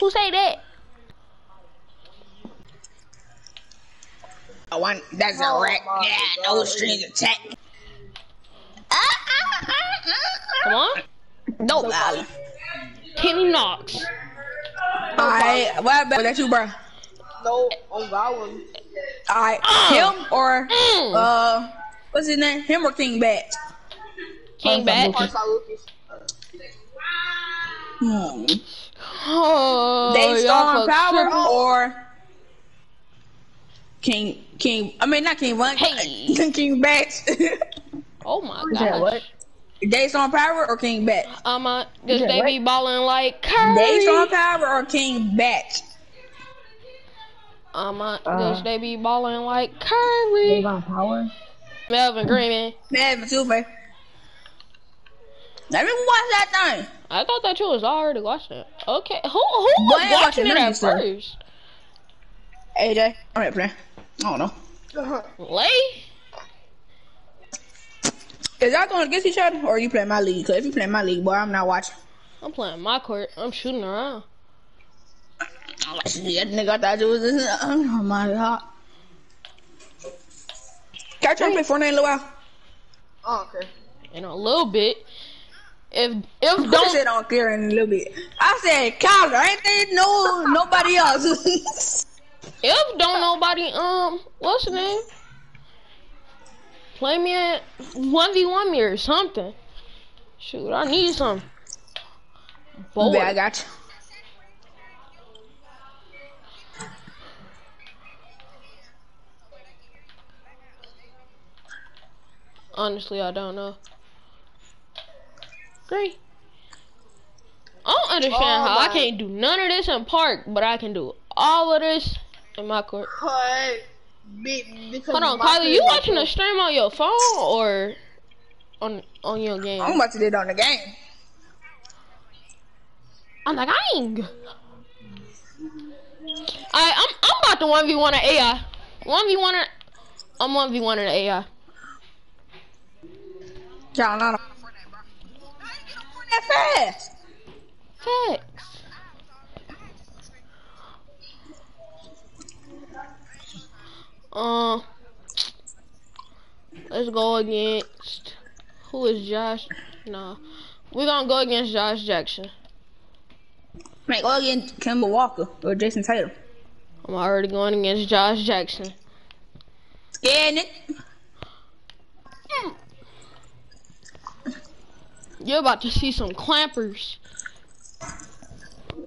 Who say that? I want that's a Oh wreck. my Yeah, God. no strings attached. Come on. No value. Kenny Knox. Alright, what about that you, bro? No, on that one. Alright, Uh. him or Mm. uh, what's his name? Him or King Bat? King Bat. Parkside Lucas. Hmm. Oh, They y'all Storm Power tripping. or King King. I mean not King One. Hey. King Bat. Oh my god! gosh. what? Daystorm Power or King Bat? I'm uh, this said they what? be balling like Curry. Daystorm Power or King Bat? I'm uh, Uh. this they be balling like Curry. Davon Power. Melvin Green. Melvin two face. Let me watch that thing. I thought that you was already watching it. Okay, who who was Boy, watching watching it at this stuff. first? AJ, I'm. I don't know. Uh-huh. Lay. Is y'all going against each other or you playing my league? Cause if you play my league, boy, I'm not watching. I'm playing my court. I'm shooting around. I'm that nigga. I thought you was. Oh my god. Can I try to play Fortnite in a little while? Oh, I don't. In a little bit. If if Don't don't said on care in a little bit. I said, Kyler, ain't there no nobody else? if don't nobody um what's the name? Play me at one v one me or something. Shoot, I need some. Boy, yeah, I got you. honestly, I don't know. Great. I don't understand Oh how I can't do none of this in park, but I can do all of this in my court. Cause, be, Hold on, my Kylie, you watching a stream on your phone or on on your game? I'm about to do it on the game. I'm like, I. I I'm I'm about to one v one an AI. One v one. I'm one v one an AI. Y'all not fast. Facts. Uh, let's go against who is Josh? No, we're gonna go against Josh Jackson. Man, go against Kemba Walker or Jayson Tatum. I'm already going against Josh Jackson. Scared it. You're about to see some clampers.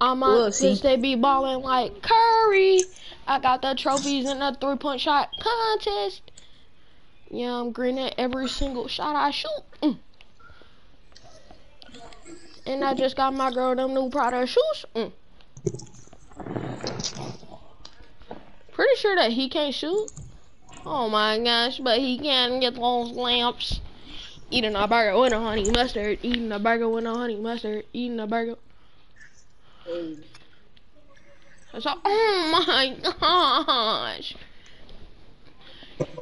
I'm We'll since they be balling like Curry. I got the trophies in the three point shot contest. Yeah, I'm green at every single shot I shoot. Mm. And I just got my girl them new Prada shoes. Mm. Pretty sure that he can't shoot. Oh my gosh, but he can get those lamps. Eating a burger with a honey mustard. Eating a burger with a honey mustard. Eating a burger. Oh my gosh.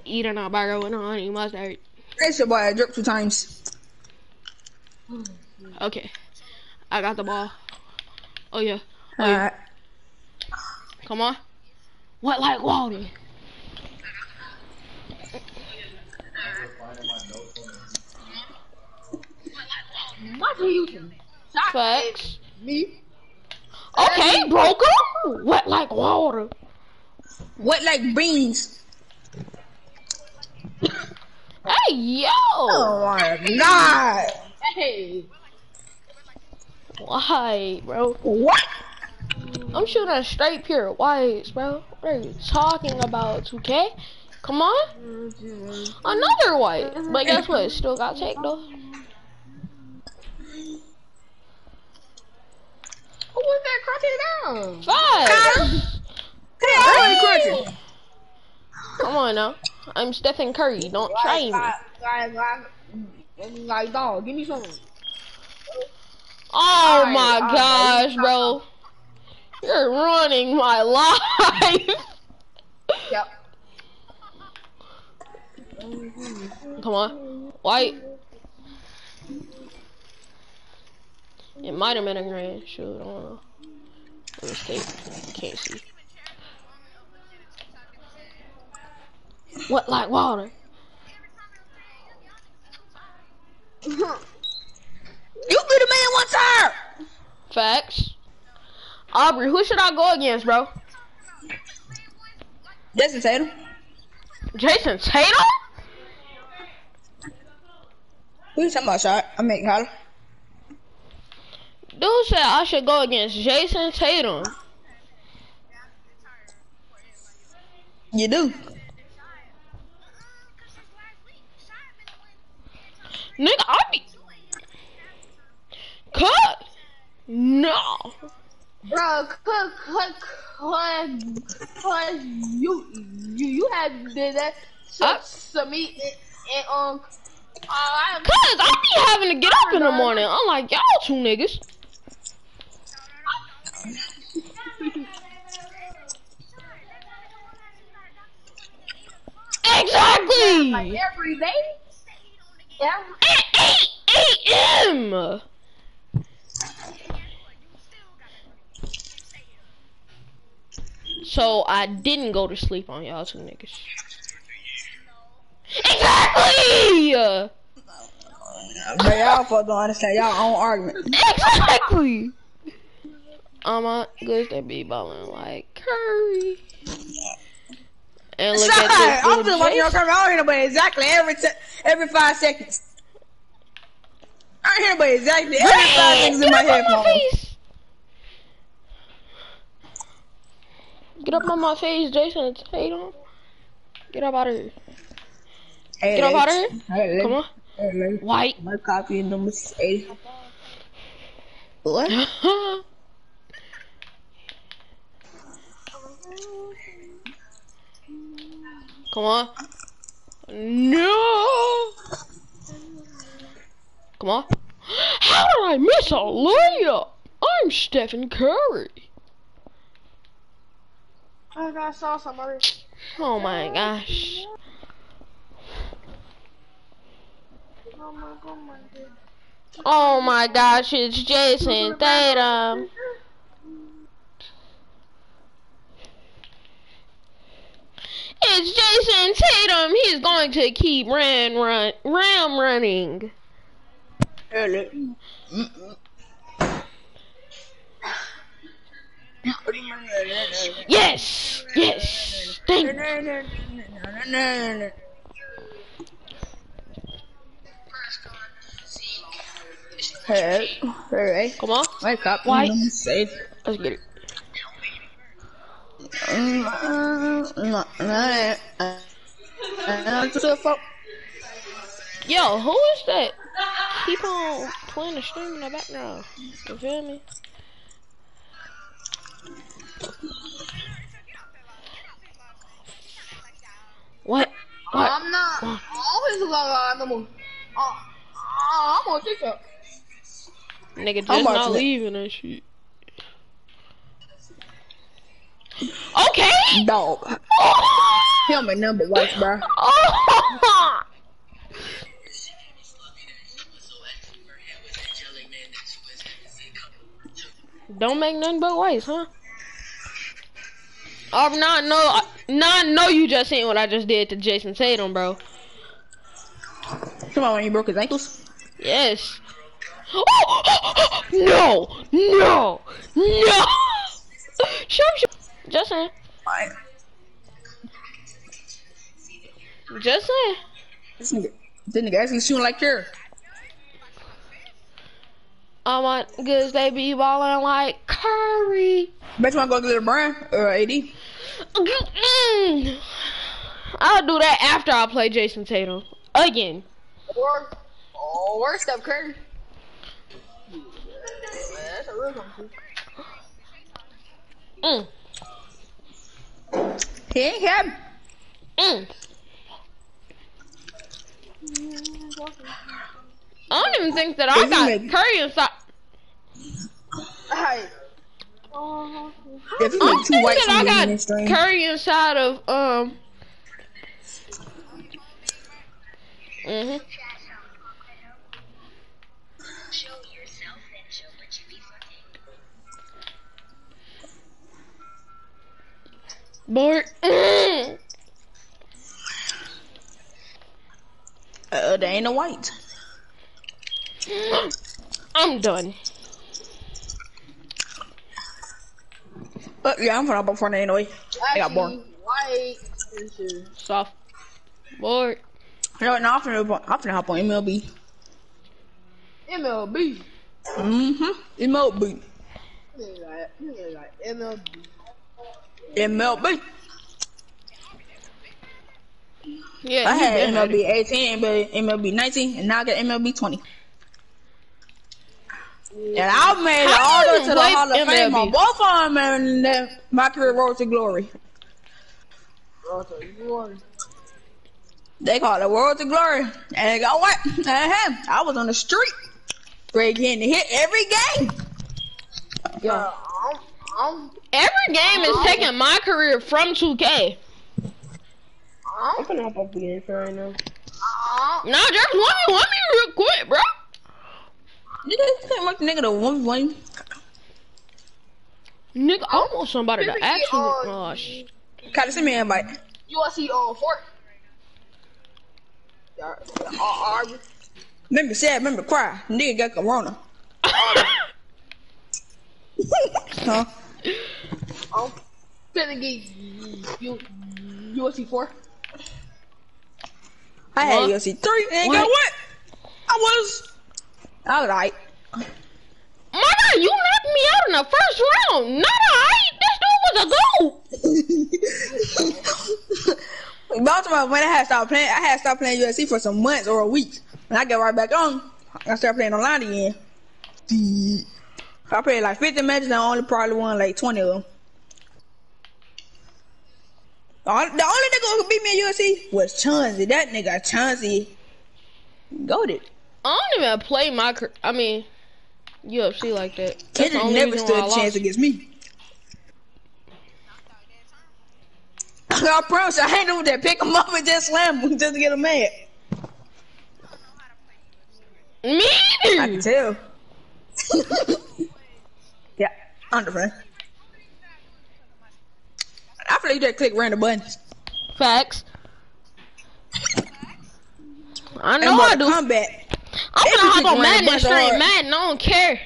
Eating a burger with a honey mustard. That's your boy. I dropped two times. Okay. I got the ball. Oh yeah. Oh, yeah. Alright. Come on. What like Walden? What are you using? Facts. Me? Okay, broker. Wet like water. Wet like beans. Hey yo. Oh my god. Hey. Why, bro? What? I'm shooting a straight pure whites, bro. What are you talking about, 2K? Come on. Mm-hmm. Another white. But guess what? Still got take though. Who was that crunching down? Five. Hey, I already crunching. Come on now. I'm Stephen Curry. Don't try me. Like, like, like, like, dog, give me some. Oh Alright, my alright, gosh, you bro. You're ruining my life. Yep. Come on. White. It might have been a grand. Shoot, I don't know. Let me stay. Can't see. What like water? You be the man one time. Facts. Aubrey, who should I go against, bro? Jayson Tatum. Jayson Tatum? Who you talking about, shot? I mean, Carla. Dude said I should go against Jayson Tatum. You do. Nigga, I be cut. No. Bro, cause, cause, cause, cause you, you, you had did that Uh. to, to me and, and um, uh, I, Cause I be having to get up in the morning. I'm like y'all two niggas. Exactly. every day. Yeah. At 8 a.m. So I didn't go to sleep on y'all two niggas. Exactly! But y'all folks don't understand y'all own argument. Exactly! I'm a good they be balling like Curry. And look Sorry, at I'm this just little watching your camera. I don't hear nobody exactly every t- every five seconds. I don't hear nobody exactly every five seconds in my get up on headphones. face. Get up on my face, Jayson Tatum. Get up out of here. Hey, Get up out of here. Hey. Come on. Hey. White. My copy number eight. What? Come on. No. Come on. How did I miss a layup? I'm Stephen Curry. Oh, I think I saw somebody. Oh my gosh. Oh my god. Oh my gosh, it's Jayson Tatum. It's Jayson Tatum. He's going to keep ran run ram running. Hey, Yes, yes. Thank Hey, hey, Come on, White. number eight. let's get it. Yo, who is that? Keep on playing the stream in the background. You feel me? What? What? I'm not always like I'm on. Uh, I'm on TikTok. Nigga just much not leaving that shit. Okay. Dog. On my number, white, bro. Oh. Don't make nothing but whites, huh? Oh, now I know, now I know you just seen what I just did to Jayson Tatum, bro. Come on, when he broke his ankles. Yes. no, no, no. Show, show. Just saying. Alright. Just saying. This nigga, this nigga actually shooting like her. I goods, they be balling like Curry. Bet you wanna go get LeBron or AD? Mm. I'll do that after I play Jayson Tatum again. Or, or Steph Curry. Man, that's a real competition. Mm. He ain't happy. Mm. I don't even think that I Does he got make- Curry inside. Hey. I don't two think that I got stream, Curry inside of um. Mhm. Bored. Mm. Uh, there ain't no white. I'm done. But yeah, I'm gonna before anyway. I got bored. White. Soft. Bored. You know what? Now I'm finna, hop I'm finna hop on MLB. MLB. Mm-hmm. MLB. Like, like MLB. MLB. Yeah, I had been at. MLB 18, but MLB 19, and now I got MLB 20. And I made it all the way to the play Hall of Fame on both of them, and uh, my career road to glory. Okay, you want They call it World to Glory. And go what? Uh-huh. I was on the street. Ready getting hit every game. Yo. Uh, I'm, I'm, Every game is taking my career from 2K. I'm, finna hop up again for right now. I'm, Now, just let me, let me real quick, bro. You just can't make the nigga the one one. Nigga, I want somebody to Fifty actually. on- Oh, sh- Gotta send me an invite. USC on Fort. Yeah, yeah, Ar- Arby. Remember sad, remember cry. Nigga got corona. huh? I'm finna get U, UFC 4. I had What? UFC three, and What? guess what? I was, I was like, My God, you knocked me out in the first round. Not alright. This dude was a goat. Baltimore, when I had stopped playing, I had stopped playing UFC for some months or a week. And I got right back on. I started playing online again. I played like 50 matches and I only probably won like 20 of them. The only, the only nigga who could beat me in UFC was Chauncey. That nigga Chauncey goaded. I don't even play my. I mean, UFC like that. That's Kendrick never stood a chance against me. I promise you, I ain't know that pick him up and just slam him just to get him mad. Me I can tell. understand. I feel like you just click random buttons. Facts. I know I do. Kombat. I'm gonna hop on Madden a bunch of straight hard- Madden. I don't care.